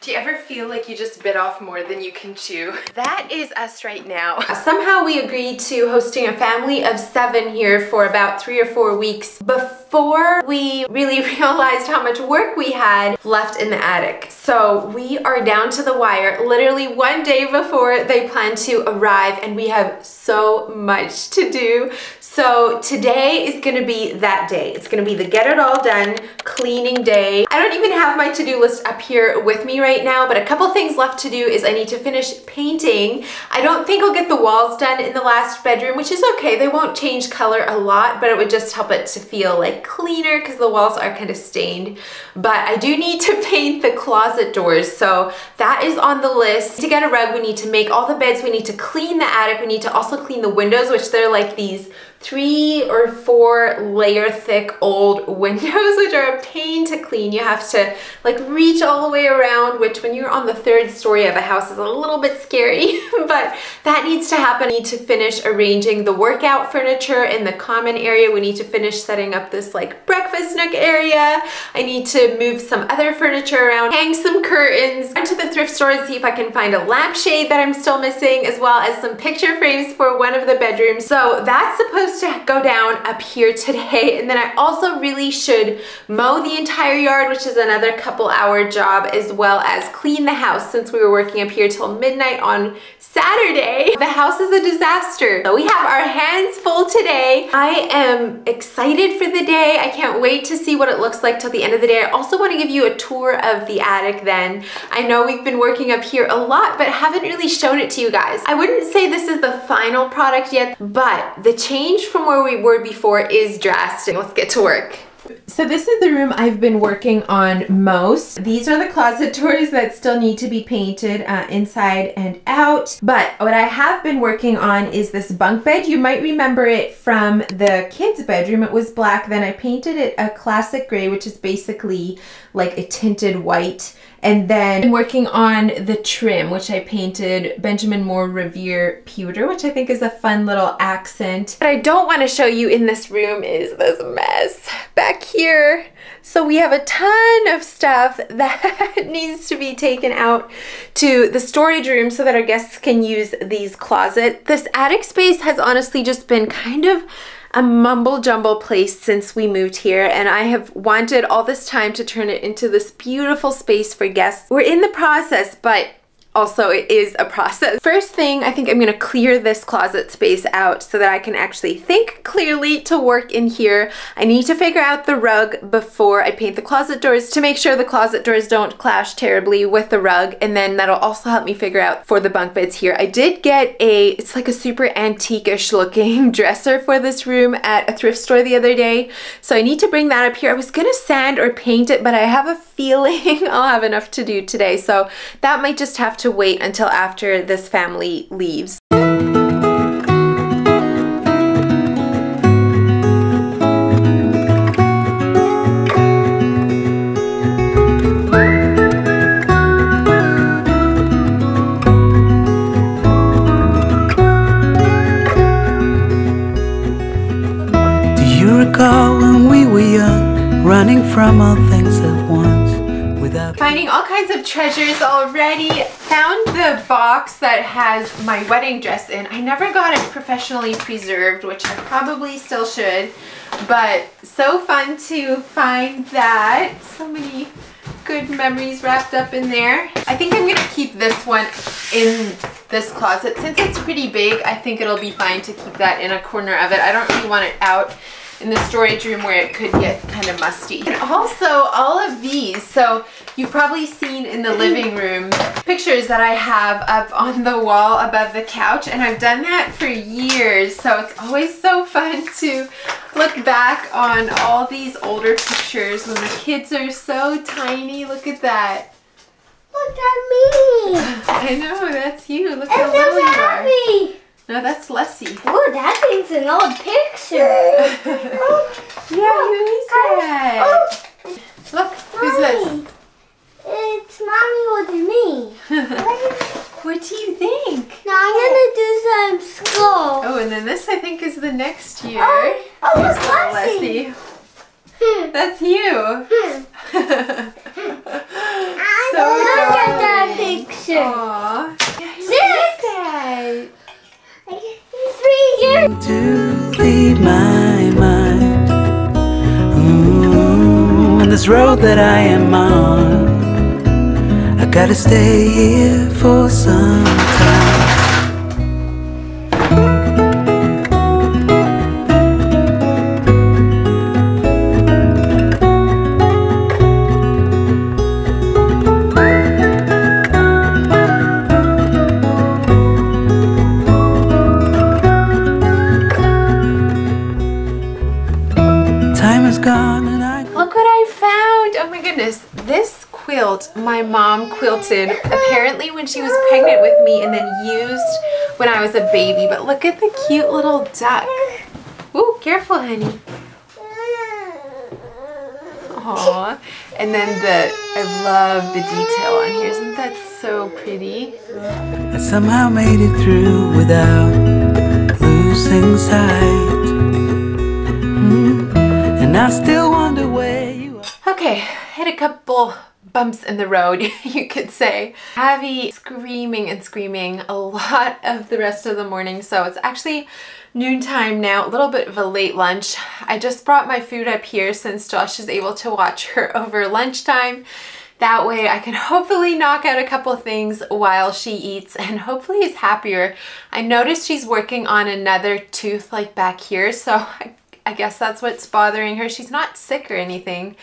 Do you ever feel like you just bit off more than you can chew? That is us right now. Uh, somehow we agreed to hosting a family of seven here for about three or four weeks before we really realized how much work we had left in the attic. So we are down to the wire literally one day before they plan to arrive and we have so much to do. So today is gonna be that day. It's gonna be the get it all done cleaning day. I don't even have my to-do list up here with me right now, but a couple things left to do is I need to finish painting. I don't think I'll get the walls done in the last bedroom, which is okay. They won't change color a lot, but it would just help it to feel like cleaner because the walls are kind of stained. But I do need to paint the closet doors, so that is on the list. To get a rug, we need to make all the beds, we need to clean the attic, we need to also clean the windows, which they're like these three or four layer thick old windows, which are a pain to clean. You have to like reach all the way around, which when you're on the third story of a house is a little bit scary, but that needs to happen. We need to finish arranging the workout furniture in the common area. We need to finish setting up this like breakfast nook area. I need to move some other furniture around, hang some curtains, run to the thrift store and see if I can find a lampshade that I'm still missing, as well as some picture frames for one of the bedrooms. So that's supposed to go down up here today. And then I also really should mow the entire yard, which is another couple hour job, as well as clean the house since we were working up here till midnight on Saturday. The house is a disaster. So we have our hands full today. I am excited for the day. I can't wait to see what it looks like till the end of the day. I also want to give you a tour of the attic then. I know we've been working up here a lot, but haven't really shown it to you guys. I wouldn't say this is the final product yet, but the change from where we were before is drastic. Let's get to work. So this is the room I've been working on most. These are the closet doors that still need to be painted uh, inside and out. But what I have been working on is this bunk bed. You might remember it from the kids' bedroom. It was black. Then I painted it a classic gray, which is basically like a tinted white. And then I'm working on the trim, which I painted Benjamin Moore Revere pewter, which I think is a fun little accent. What I don't want to show you in this room is this mess back here. So we have a ton of stuff that needs to be taken out to the storage room so that our guests can use these closets. This attic space has honestly just been kind of a mumble jumble place since we moved here and I have wanted all this time to turn it into this beautiful space for guests. We're in the process, but also it is a process. First thing, I think I'm gonna clear this closet space out so that I can actually think clearly to work in here. I need to figure out the rug before I paint the closet doors to make sure the closet doors don't clash terribly with the rug and then that'll also help me figure out for the bunk beds here. I did get a, it's like a super antique-ish looking dresser for this room at a thrift store the other day. So I need to bring that up here. I was gonna sand or paint it, but I have a feeling I'll have enough to do today. So that might just have to wait until after this family leaves. Kinds of treasures already. Found the box that has my wedding dress in. I never got it professionally preserved, which I probably still should. But so fun to find that. So many good memories wrapped up in there. I think I'm gonna keep this one in this closet. Since it's pretty big, I think it'll be fine to keep that in a corner of it. I don't really want it out in the storage room where it could get kind of musty. And also all of these, so you've probably seen in the living room pictures that I have up on the wall above the couch and I've done that for years so it's always so fun to look back on all these older pictures when the kids are so tiny. Look at that. Look at me. I know, that's you. Look and how little you are. No, that's Lessie. Oh, that thing's an old picture. yeah, who is that? Oh. Look, who's this? It's Mommy older me. what do you think? Now I'm going to do some school. Oh, and then this I think is the next year. Oh, oh it's Lessie. Lessie. That's you. Hmm. so picture. Aww. Six. Three years. to leave my mind. Ooh, this road that I am on, I gotta stay here for some time. Apparently when she was pregnant with me and then used when I was a baby. But look at the cute little duck. Ooh, careful, honey. Aww. And then the, I love the detail on here. Isn't that so pretty? I somehow made it through without losing sight. Mm, And I still wonder where you are. Okay, hit a couple bumps in the road, you could say. Javi screaming and screaming a lot of the rest of the morning, so it's actually noontime now, a little bit of a late lunch. I just brought my food up here since Josh is able to watch her over lunchtime. That way I can hopefully knock out a couple things while she eats and hopefully is happier. I noticed she's working on another tooth like back here, so I, I guess that's what's bothering her. She's not sick or anything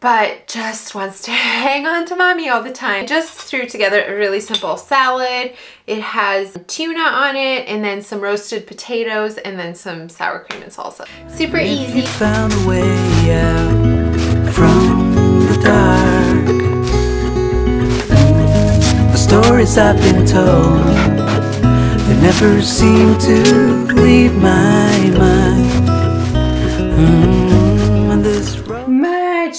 but just wants to hang on to mommy all the time. Just threw together a really simple salad. It has tuna on it and then some roasted potatoes and then some sour cream and salsa. Super If easy. you found a way out from the dark, the stories I've been told, they never seem to leave my mind. Mm, road.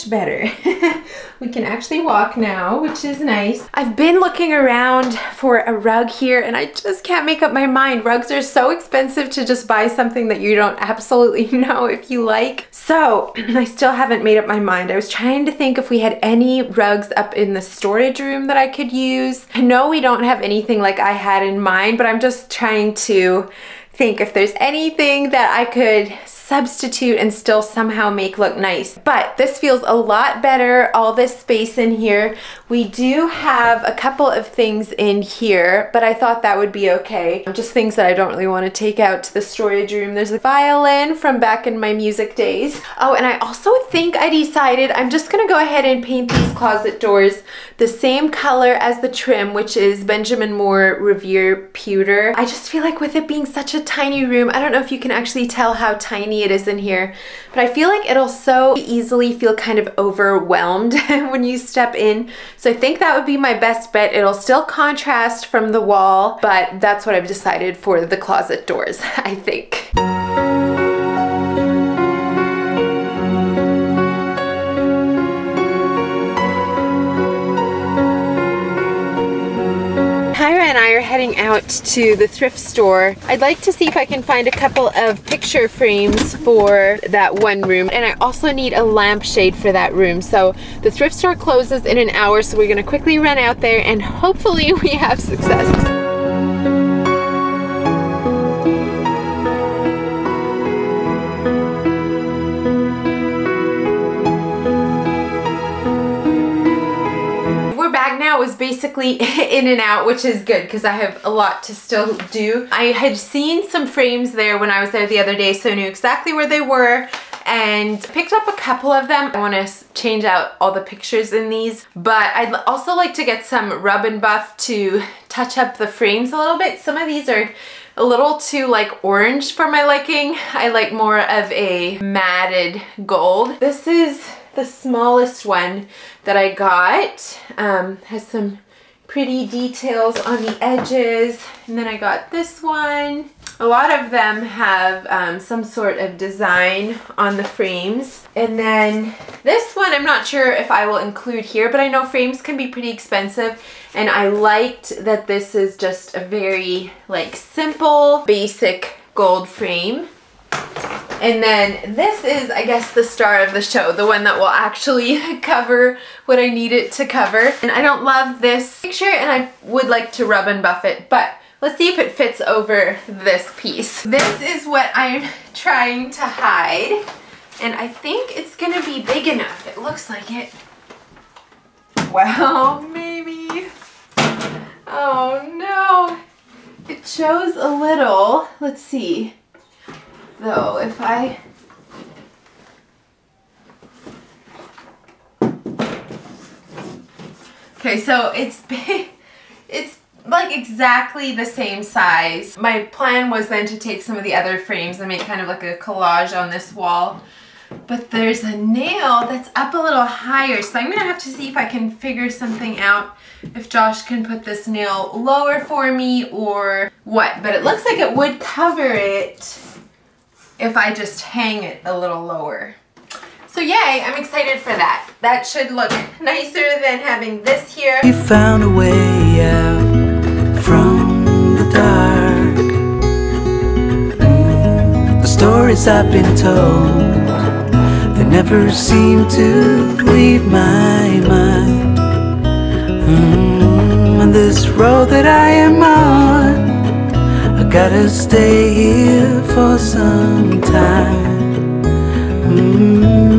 Better. we can actually walk now, which is nice. I've been looking around for a rug here and I just can't make up my mind. Rugs are so expensive to just buy something that you don't absolutely know if you like. So I still haven't made up my mind. I was trying to think if we had any rugs up in the storage room that I could use. I know we don't have anything like I had in mind, but I'm just trying to think if there's anything that I could substitute and still somehow make look nice. But this feels a lot better, all this space in here. We do have a couple of things in here, but I thought that would be okay. Just things that I don't really want to take out to the storage room. There's a violin from back in my music days. Oh, and I also think I decided I'm just gonna go ahead and paint these closet doors the same color as the trim, which is Benjamin Moore Revere Pewter. I just feel like with it being such a tiny room, I don't know if you can actually tell how tiny it is in here, but I feel like it'll so easily feel kind of overwhelmed when you step in. So I think that would be my best bet. It'll still contrast from the wall, but that's what I've decided for the closet doors, I think. Out to the thrift store. I'd like to see if I can find a couple of picture frames for that one room. And I also need a lampshade for that room. So the thrift store closes in an hour, so we're gonna quickly run out there and hopefully we have success. Basically in and out, which is good because I have a lot to still do. I had seen some frames there when I was there the other day, so I knew exactly where they were and picked up a couple of them. I want to change out all the pictures in these, but I'd also like to get some rub and buff to touch up the frames a little bit. Some of these are a little too like orange for my liking. I like more of a matted gold. This is the smallest one that I got. Um, has some pretty details on the edges. And then I got this one. A lot of them have um, some sort of design on the frames. And then this one, I'm not sure if I will include here, but I know frames can be pretty expensive. And I liked that this is just a very like simple, basic gold frame. And then this is, I guess, the star of the show, the one that will actually cover what I need it to cover. And I don't love this picture and I would like to rub and buff it, but let's see if it fits over this piece. This is what I'm trying to hide. And I think it's gonna be big enough. It looks like it. Well, maybe. Oh no. It shows a little. Let's see. Though, if I Okay, so it's big. It's like exactly the same size. My plan was then to take some of the other frames and make kind of like a collage on this wall. But there's a nail that's up a little higher, so I'm gonna have to see if I can figure something out if Josh can put this nail lower for me or what. But it looks like it would cover it if I just hang it a little lower. So yay, I'm excited for that. That should look nicer than having this here. You found a way out from the dark. The stories I've been told, they never seem to leave my mind. Mm, and this road that I am on, gotta stay here for some time. Mm. This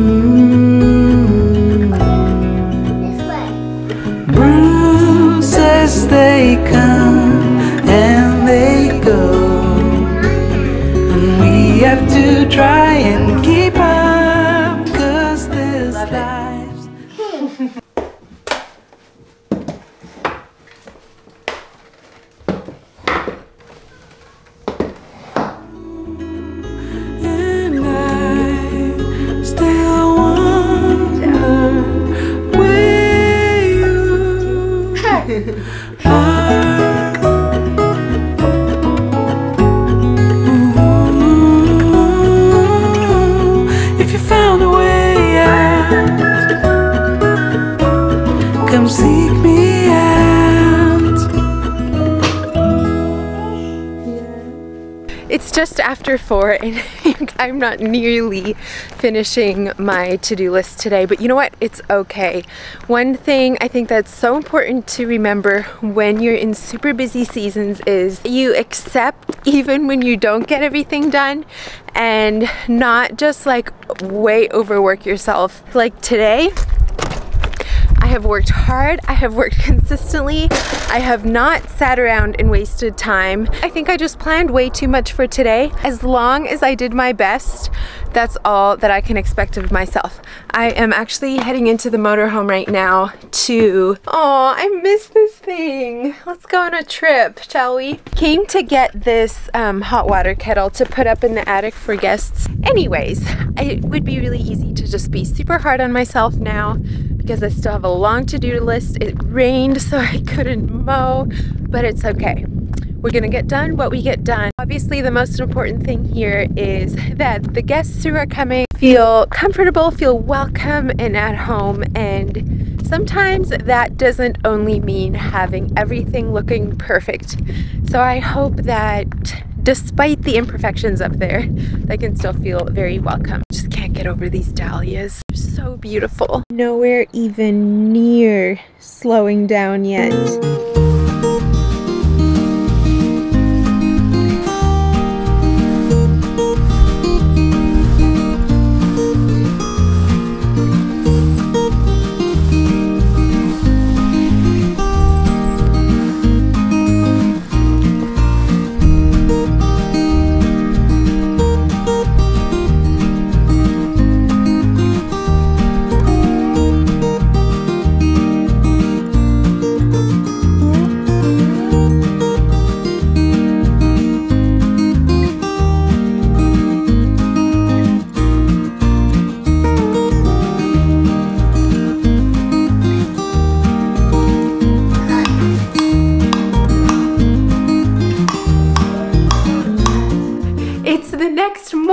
come seek me out. It's just after four and I'm not nearly finishing my to-do list today, but you know what? It's okay. One thing I think that's so important to remember when you're in super busy seasons is you accept even when you don't get everything done and not just like way overwork yourself. Like today, I have worked hard, I have worked consistently, I have not sat around and wasted time. I think I just planned way too much for today. As long as I did my best, that's all that I can expect of myself. I am actually heading into the motorhome right now to, oh, I miss this thing. Let's go on a trip, shall we? Came to get this um, hot water kettle to put up in the attic for guests. Anyways, it would be really easy to just be super hard on myself now because I still have a long to-do list. It rained so I couldn't mow, but it's okay. We're gonna get done what we get done. Obviously, the most important thing here is that the guests who are coming feel comfortable, feel welcome and at home. And sometimes that doesn't only mean having everything looking perfect. So I hope that despite the imperfections up there, they can still feel very welcome. Just can't get over these dahlias. They're so beautiful. Nowhere even near slowing down yet.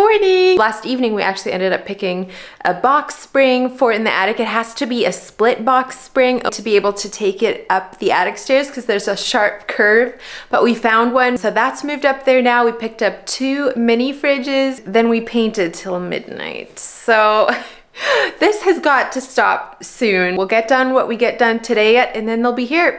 Morning. Last evening we actually ended up picking a box spring for in the attic. It has to be a split box spring to be able to take it up the attic stairs because there's a sharp curve, but we found one. So that's moved up there now. We picked up two mini fridges, then we painted till midnight. So this has got to stop soon. We'll get done what we get done today and then they'll be here.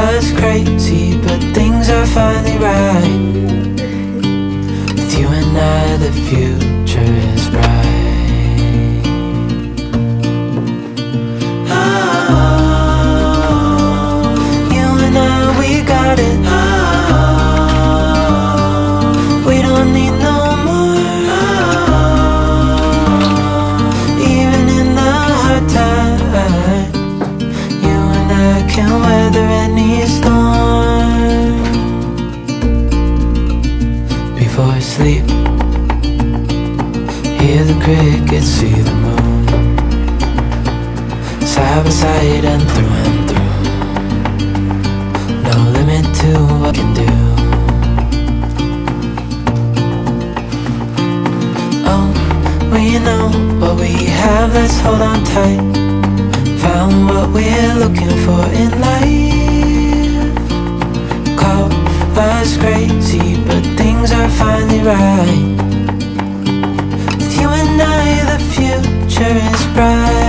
us crazy, but things are finally right. With you and I, the future is bright. Oh, you and I, we got it. Future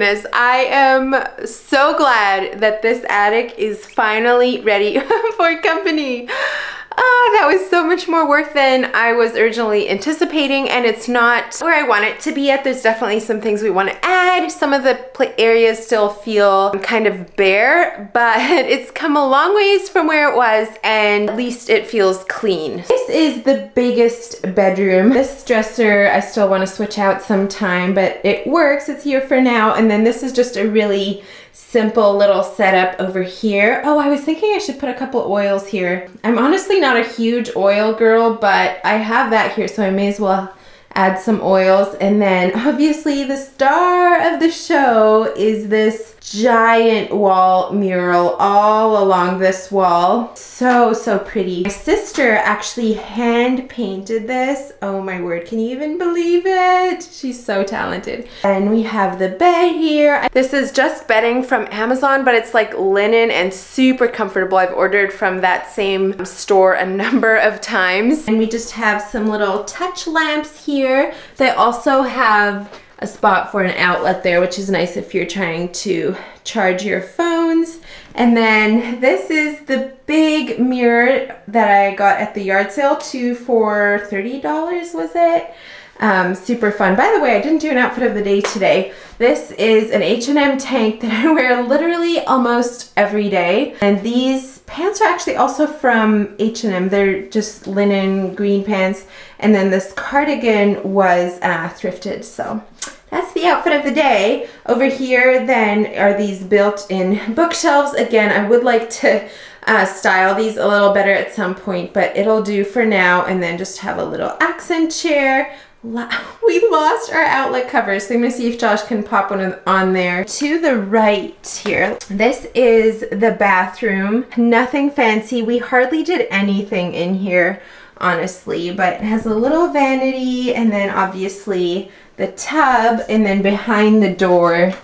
goodness, I am so glad that this attic is finally ready for company. That was so much more work than I was originally anticipating, and it's not where I want it to be yet. There's definitely some things we want to add. Some of the areas still feel kind of bare, but it's come a long ways from where it was, and at least it feels clean. This is the biggest bedroom. This dresser I still want to switch out sometime, but it works. It's here for now. And then this is just a really simple little setup over here. Oh, I was thinking I should put a couple oils here. I'm honestly not a huge oil girl, but I have that here, so I may as well add some oils. And then obviously the star of the show is this giant wall mural all along this wall. So, so pretty. My sister actually hand painted this. Oh my word, can you even believe it? She's so talented. And we have the bed here. This is just bedding from Amazon, but it's like linen and super comfortable. I've ordered from that same store a number of times. And we just have some little touch lamps here. They also have a spot for an outlet there, which is nice if you're trying to charge your phones. And then this is the big mirror that I got at the yard sale, two for $30 was it? Um, super fun. By the way, I didn't do an outfit of the day today. This is an H&M tank that I wear literally almost every day. And these pants are actually also from H&M. They're just linen green pants. And then this cardigan was uh, thrifted. So that's the outfit of the day. Over here then are these built-in bookshelves. Again, I would like to uh, style these a little better at some point, but it'll do for now. And then just have a little accent chair. We lost our outlet covers, so I'm gonna see if Josh can pop one on there. To the right here, this is the bathroom. Nothing fancy. We hardly did anything in here, honestly, but it has a little vanity and then obviously the tub, and then behind the door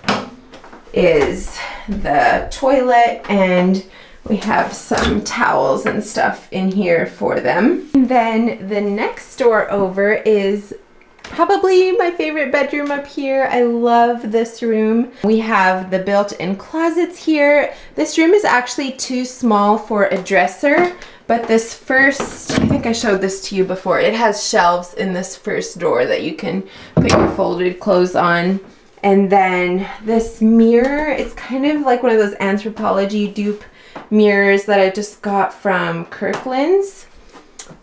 is the toilet and we have some towels and stuff in here for them. And then the next door over is probably my favorite bedroom up here. I love this room. We have the built-in closets here. This room is actually too small for a dresser, but this first, I think I showed this to you before, it has shelves in this first door that you can put your folded clothes on. And then this mirror, it's kind of like one of those Anthropologie dupe mirrors that I just got from Kirkland's.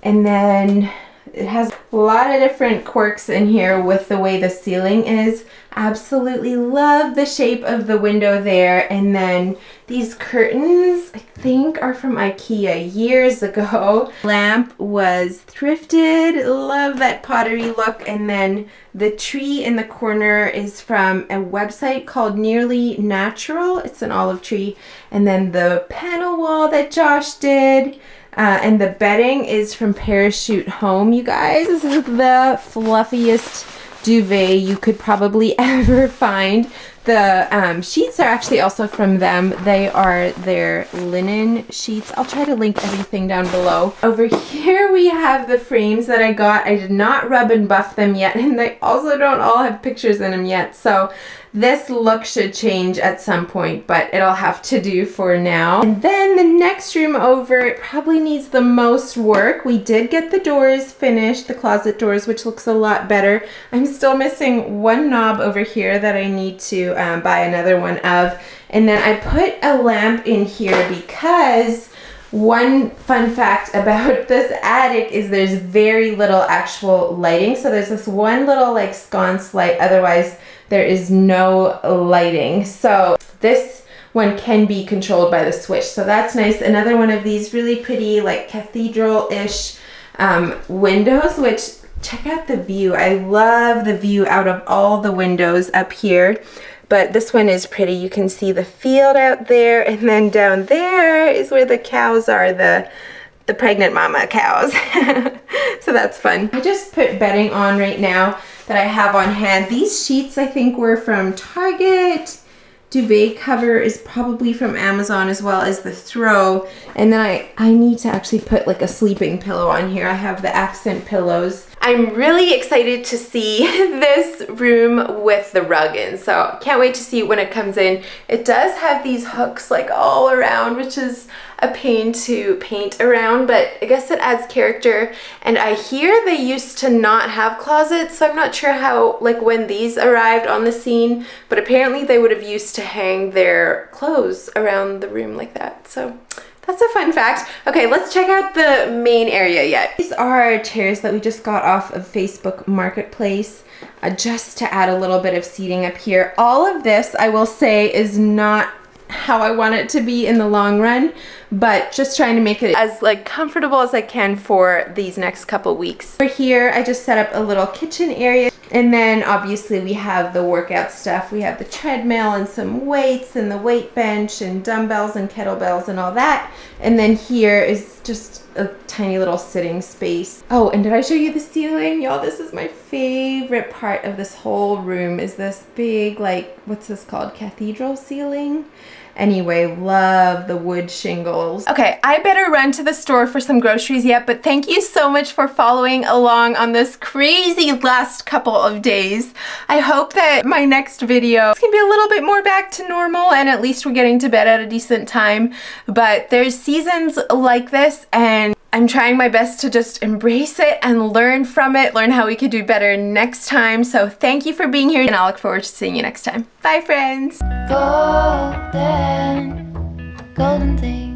And then it has a lot of different quirks in here with the way the ceiling is. Absolutely love the shape of the window there. And then these curtains, I think are from Ikea years ago. Lamp was thrifted. Love that pottery look. And then the tree in the corner is from a website called Nearly Natural. It's an olive tree. And then the panel wall that Josh did. Uh, and the bedding is from Parachute Home, you guys. This is the fluffiest duvet you could probably ever find. The um, sheets are actually also from them. They are their linen sheets. I'll try to link everything down below. Over here we have the frames that I got. I did not rub and buff them yet and they also don't all have pictures in them yet. So this look should change at some point, but it'll have to do for now. And then the next room over, it probably needs the most work. We did get the doors finished, the closet doors, which looks a lot better. I'm still missing one knob over here that I need to um, buy another one of. And then I put a lamp in here because one fun fact about this attic is there's very little actual lighting. So there's this one little like sconce light, otherwise there is no lighting. So this one can be controlled by the switch. So that's nice. Another one of these really pretty like cathedral-ish um, windows, which check out the view. I love the view out of all the windows up here. But this one is pretty. You can see the field out there. And then down there is where the cows are, the, the pregnant mama cows. so that's fun. I just put bedding on right now that I have on hand. These sheets I think were from Target. Duvet cover is probably from Amazon as well as the throw. And then I, I need to actually put like a sleeping pillow on here. I have the accent pillows. I'm really excited to see this room with the rug in. So can't wait to see when it comes in. It does have these hooks like all around, which is a pain to paint around, but I guess it adds character. And I hear they used to not have closets, so I'm not sure how, like when these arrived on the scene, but apparently they would have used to hang their clothes around the room like that. So that's a fun fact. Okay, let's check out the main area yet. These are chairs that we just got off of Facebook Marketplace uh, just to add a little bit of seating up here. All of this, I will say, is not how I want it to be in the long run, but just trying to make it as like comfortable as I can for these next couple weeks. For here, I just set up a little kitchen area and then obviously we have the workout stuff. We have the treadmill and some weights and the weight bench and dumbbells and kettlebells and all that. And then here is just a tiny little sitting space. Oh, and did I show you the ceiling? Y'all, this is my favorite part of this whole room is this big, like, what's this called? Cathedral ceiling? Anyway, love the wood shingles. Okay, I better run to the store for some groceries yet, but thank you so much for following along on this crazy last couple of days. I hope that my next video can be a little bit more back to normal and at least we're getting to bed at a decent time. But there's seasons like this and I'm trying my best to just embrace it and learn from it, learn how we could do better next time. So thank you for being here and I'll look forward to seeing you next time. Bye friends. Golden, golden.